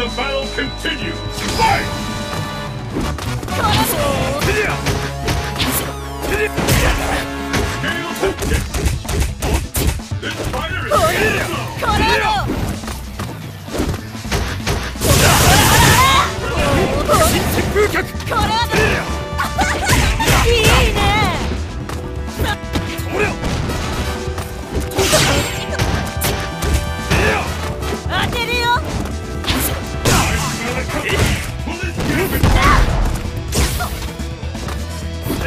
the battle continues. Fight!